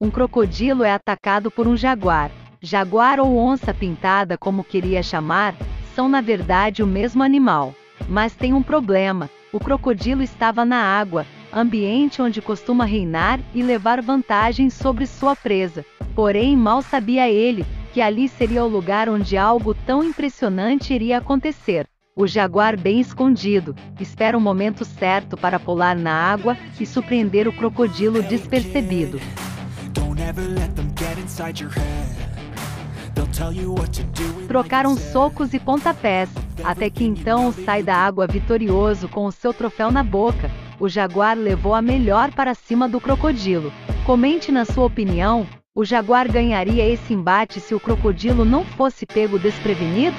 um crocodilo é atacado por um jaguar. Jaguar ou onça pintada, como queria chamar, são na verdade o mesmo animal. Mas tem um problema: o crocodilo estava na água, ambiente onde costuma reinar e levar vantagem sobre sua presa. Porém, mal sabia ele que ali seria o lugar onde algo tão impressionante iria acontecer. O jaguar bem escondido, espera o momento certo para pular na água e surpreender o crocodilo despercebido. Trocaram socos e pontapés, até que então sai da água vitorioso com o seu troféu na boca. O jaguar levou a melhor para cima do crocodilo. Comente na sua opinião, o jaguar ganharia esse embate se o crocodilo não fosse pego desprevenido?